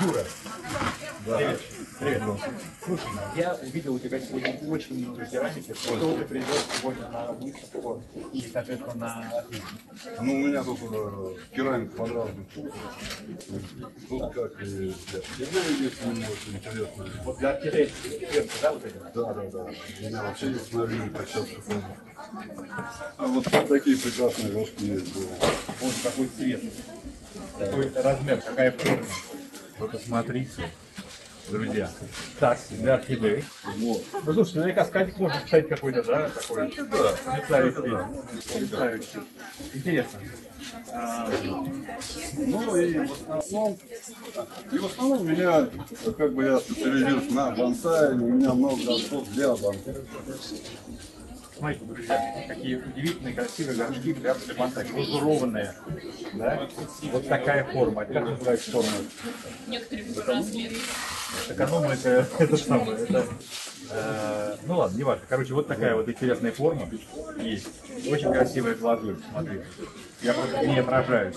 Юра. Привет. Привет. Слушай, я увидел у тебя сегодня очень много керамики, что ты привез сегодня на выставку и, соответственно, на Ну, у меня тут э, керамика вкусом. Тут как и для орхидеи есть немного интересно. Вот для цветка, да, вот это? Да, да, да. У меня вообще есть новинка сейчас. А вот такие прекрасные рожки есть. да. Вот какой цвет. Какой размер, какая форма. Вы посмотрите. Друзья. Так, для орхидей. Вот. Ну, слушай, наверняка скатик можно поставить какой-то, да, такой? Да. Потрясающий. Потрясающий. Интересно. Ну и в основном, и в основном у меня, как бы я специализируюсь на бонсае, у меня много горшков для бонсая. Смотрите, друзья, какие удивительные, красивые горшки для бонсай, глазурованные. Да? Вот такая форма. Как называется форма? Некоторые размеры. Эконома это, это самое, это, э, ну ладно, не важно. Короче, вот такая вот интересная форма есть. Очень красивая глазурь, смотри. Я просто не отражаюсь.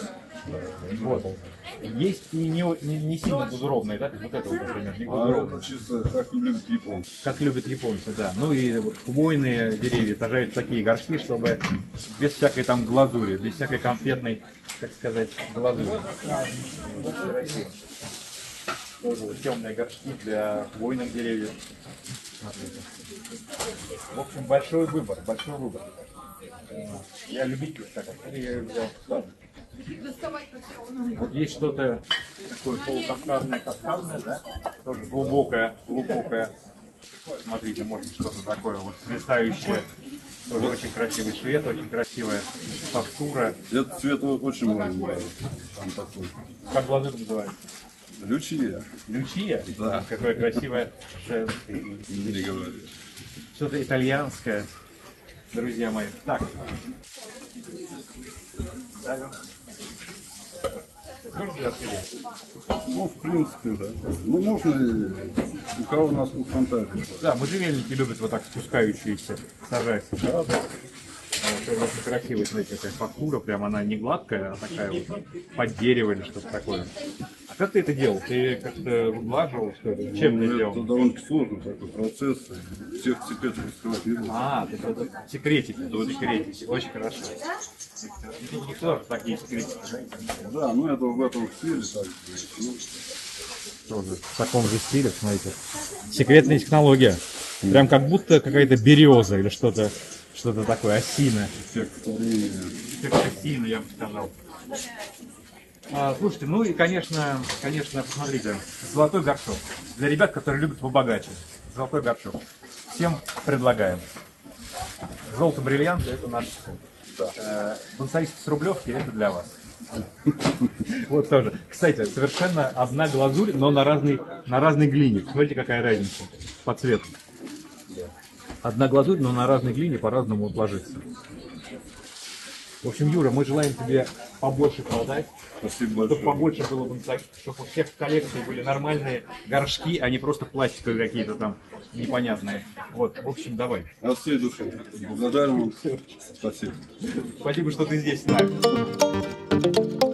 Вот. Есть и не, не, не сильно глазурованные, да? Вот это вот, например, не А глазурованные. это чисто как любят японцы. Как любят японцы, да. Ну и вот хвойные деревья сажают такие горшки, чтобы без всякой там глазури, без всякой конфетной, так сказать, глазури. Тоже вот темные горшки для хвойных деревьев. В общем, большой выбор, большой выбор. Я любитель так я взял есть что-то такое полукавказное, кавказное, да? Тоже глубокое, глубокое. Смотрите, может что-то такое вот свисающее. Тоже очень красивый цвет, очень красивая фактура. Этот цвет очень такой. Как глазурь называется? Лючия. Лючия? Да. Какое красивое. Что-то итальянское, друзья мои. Так. Ставим. Ну, в принципе, да. Ну, можно и у кого насколько фантазия. Да, можжевельники любят вот так спускающиеся сажать. Да, да. Вот, очень красивая, смотрите, такая фактура, прям она не гладкая, а такая вот под дерево или что-то такое. Как ты это делал? Ты как-то выглаживал, что ли? Чем ты Ну, делал? Это довольно сложный такой процесс. Всех секретов раскрывать не. А, ты это секретики, секретики, очень хорошо. Никто же такие секретики, да? Да, ну это в этом стиле так. Ну, тоже в таком же стиле, смотрите. Секретная технология. Прям как будто какая-то береза или что-то что-то такое, осина. эффект осина, я бы сказал. А, слушайте, ну и, конечно, конечно, посмотрите, золотой горшок. Для ребят, которые любят побогаче. Золотой горшок. Всем предлагаем. Золото бриллианты это наш э, бонсаисты с Рублевки это для вас. Вот тоже. Кстати, совершенно одна глазурь, но на разной, на разной глине. Смотрите, какая разница по цвету. Одна глазурь, но на разной глине по-разному ложится. В общем, Юра, мы желаем тебе побольше продать, Спасибо чтобы большое. побольше было чтобы у всех в коллекции были нормальные горшки, а не просто пластиковые какие-то там непонятные. Вот, в общем, давай. От всей души. Благодарен. Спасибо. Спасибо, что ты здесь с нами.